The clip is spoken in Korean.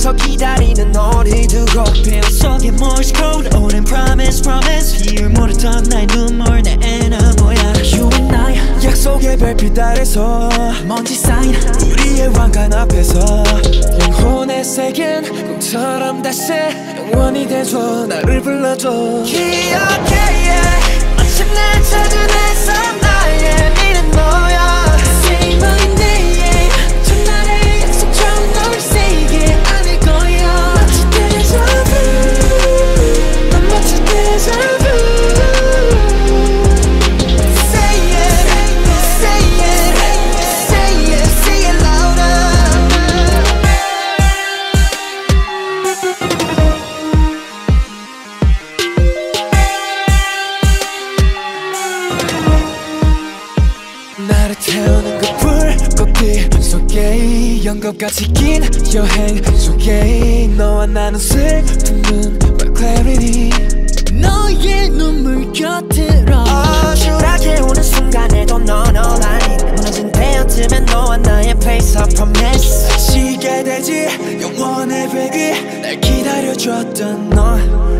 서 기다리는 너를 두고 뱀 속에 Morse code 오랜 promise promise. 이유 모르던 나의 눈물 내 에너모야. You and I 약속의 별빛 아래서 먼지 쌓인 우리의 왕관 앞에서 영혼의 색은 꿈처럼 다시 영원히 되줘 나를 불러줘. 기억해 yeah. 나를 태우는 그 불꽃빛 속에 연극같이 긴 여행 속에 너와 나눈 슬픔은 my clarity. 너의 눈물 곁으로 어주하게 오는 순간에도 넌 online 무너진 베어트면 너와 나의 place of promise. 시게 되지 영원의 baby 날 기다려줬던 너